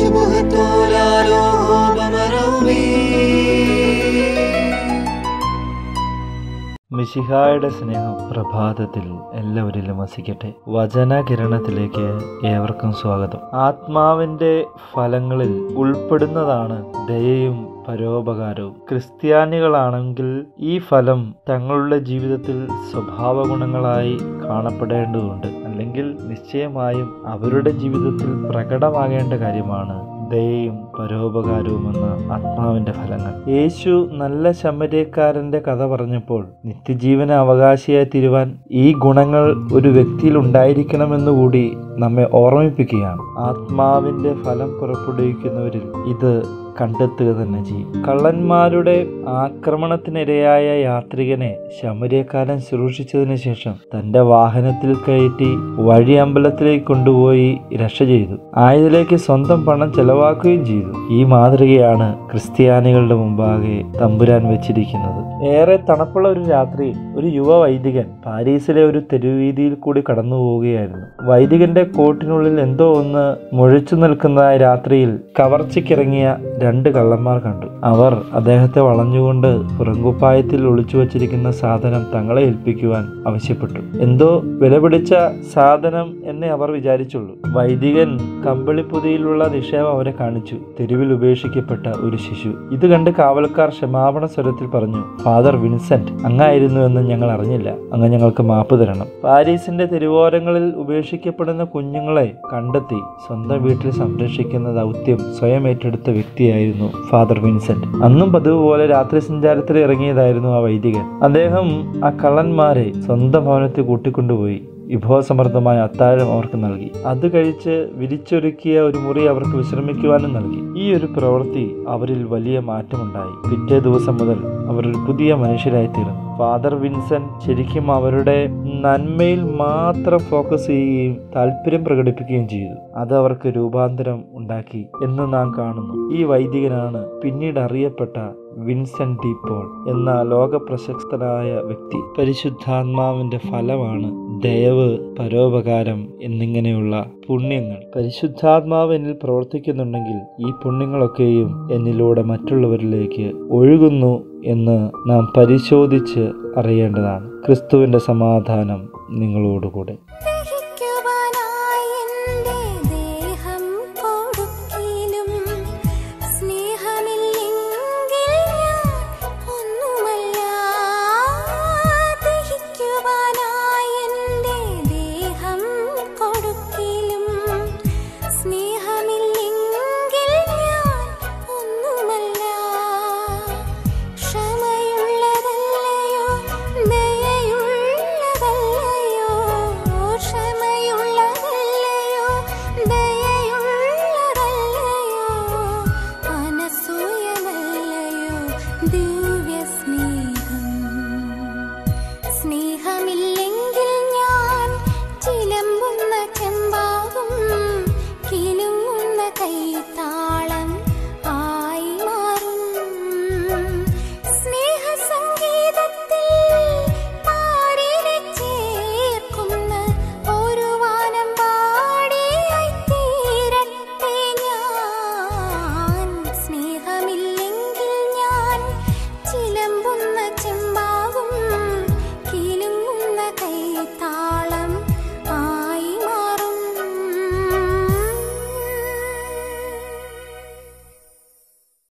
شبهة لا بمرومي മിശിഹായുടെ സ്നേഹം പ്രഭാതത്തിൽ എല്ലാവരിലും വസിക്കട്ടെ വചനകിരണത്തിലേക്ക് ഏവർക്കും സ്വാഗതം ആത്മാവിന്റെ ഫലങ്ങളിൽ ഉൾപ്പെടുന്നതാണ് ദയയും പരോപകാരവും ക്രിസ്ത്യാനികളാണെങ്കിൽ ഈ ഫലം തങ്ങളുടെ ജീവിതത്തിൽ സ്വഭാവ ഗുണങ്ങളായി കാണപ്പെടേണ്ടതുണ്ട് അല്ലെങ്കിൽ നിശ്ചയമായും അവരുടെ ജീവിതത്തിൽ പ്രകടമാകേണ്ട കാര്യമാണ് ദയയും പരോപകാരവും എന്ന ആത്മാവിന്റെ ഫലങ്ങൾ. യേശു നല്ല ശമര്യക്കാരന്റെ കഥ പറഞ്ഞപ്പോൾ നിത്യജീവന അവകാശിയായി തീരുവാൻ ഈ ഗുണങ്ങൾ ഒരു വ്യക്തിയിൽ ഉണ്ടായിരിക്കണമെന്നുകൂടി നമ്മെ ഓർമ്മിപ്പിക്കുകയാണ്. ആത്മാവിന്റെ ഫലം പുറപ്പെടുവിക്കുന്നവരിൽ ഇത് കണ്ടെത്തുക തന്നെ ചെയ്യും. കള്ളന്മാരുടെ ആക്രമണത്തിനിരയായ യാത്രികനെ ശമര്യക്കാരൻ ശുശ്രൂഷിച്ചതിന് ശേഷം തന്റെ വാഹനത്തിൽ കയറ്റി വഴി അമ്പലത്തിലേക്ക് കൊണ്ടുപോയി രക്ഷ ചെയ്തു. ആയതിലേക്ക് സ്വന്തം പണം ചെലവാക്കുകയും ചെയ്തു. ഈ മാതൃകയാണ് ക്രിസ്ത്യാനികളുടെ മുമ്പാകെ തമ്പുരാൻ വെച്ചിരിക്കുന്നത്. ഏറെ തണുപ്പുള്ള ഒരു രാത്രി ഒരു യുവ വൈദികൻ പാരീസിലെ ഒരു തെരുവീതിയിൽ കൂടി കടന്നു പോവുകയായിരുന്നു. വൈദികന്റെ കോട്ടിനുള്ളിൽ എന്തോ ഒന്ന് മുഴച്ചു നിൽക്കുന്ന രാത്രിയിൽ കവർച്ചയ്ക്കിറങ്ങിയ രണ്ട് കള്ളന്മാർ കണ്ടു. അവർ അദ്ദേഹത്തെ വളഞ്ഞുകൊണ്ട് പുറങ്കുപ്പായത്തിൽ ഒളിച്ചു വച്ചിരിക്കുന്ന സാധനം തങ്ങളെ ഏൽപ്പിക്കുവാൻ ആവശ്യപ്പെട്ടു. എന്തോ വിലപിടിച്ച സാധനം എന്നേ അവർ വിചാരിച്ചുള്ളൂ. വൈദികൻ കമ്പിളിപ്പുതിയിലുള്ള നിക്ഷേപം അവരെ കാണിച്ചു. തെരുവിൽ ഉപേക്ഷിക്കപ്പെട്ട ഒരു ശിശു. ഇത് കണ്ട് കാവൽക്കാർ ക്ഷമാപണ സ്വരത്തിൽ പറഞ്ഞു ഫാദർ വിൻസെന്റ് അങ്ങായിരുന്നു എന്ന് ഞങ്ങൾ അറിഞ്ഞില്ല. അങ്ങ് ഞങ്ങൾക്ക് മാപ്പ് തരണം. പാരീസിന്റെ തെരുവോരങ്ങളിൽ ഉപേക്ഷിക്കപ്പെടുന്ന കുഞ്ഞുങ്ങളെ കണ്ടെത്തി സ്വന്തം വീട്ടിൽ സംരക്ഷിക്കുന്ന ദൗത്യം സ്വയം ഏറ്റെടുത്ത വ്യക്തിയായിരുന്നു ഫാദർ വിൻസെന്റ്. അന്നും പതിവ് പോലെ രാത്രി സഞ്ചാരത്തിൽ ഇറങ്ങിയതായിരുന്നു ആ വൈദികൻ. അദ്ദേഹം ആ കള്ളന്മാരെ സ്വന്തം ഭവനത്തിൽ കൂട്ടിക്കൊണ്ടുപോയി വിഭവസമൃദ്ധമായ അത്താഴം അവർക്ക് നൽകി. അത് കഴിച്ച് വിരിച്ചൊരുക്കിയ ഒരു മുറി അവർക്ക് വിശ്രമിക്കുവാനും നൽകി. ഈ ഒരു പ്രവൃത്തി അവരിൽ വലിയ മാറ്റമുണ്ടായി. പിറ്റേ ദിവസം മുതൽ അവർ ഒരു പുതിയ മനുഷ്യരായി തീർന്നു ഫാദർ വിൻസെന്റ് ശരിക്കും അവരുടെ നന്മയിൽ മാത്രം ഫോക്കസ് ചെയ്യുകയും താല്പര്യം പ്രകടിപ്പിക്കുകയും ചെയ്തു. അത് അവർക്ക് രൂപാന്തരം ഉണ്ടാക്കി എന്ന് നാം കാണുന്നു. ഈ വൈദികനാണ് പിന്നീട് അറിയപ്പെട്ട വിൻസെന്റ് ഡി പോൾ എന്ന ലോക പ്രശസ്തനായ വ്യക്തി. പരിശുദ്ധാത്മാവിന്റെ ഫലമാണ് ദയവ് പരോപകാരം എന്നിങ്ങനെയുള്ള പുണ്യങ്ങൾ. പരിശുദ്ധാത്മാവ് എന്നിൽ പ്രവർത്തിക്കുന്നുണ്ടെങ്കിൽ ഈ പുണ്യങ്ങളൊക്കെയും എന്നിലൂടെ മറ്റുള്ളവരിലേക്ക് ഒഴുകുന്നു എന്ന് നാം പരിശോധിച്ച് അറിയേണ്ടതാണ്. ക്രിസ്തുവിന്റെ സമാധാനം നിങ്ങളോടുകൂടെ.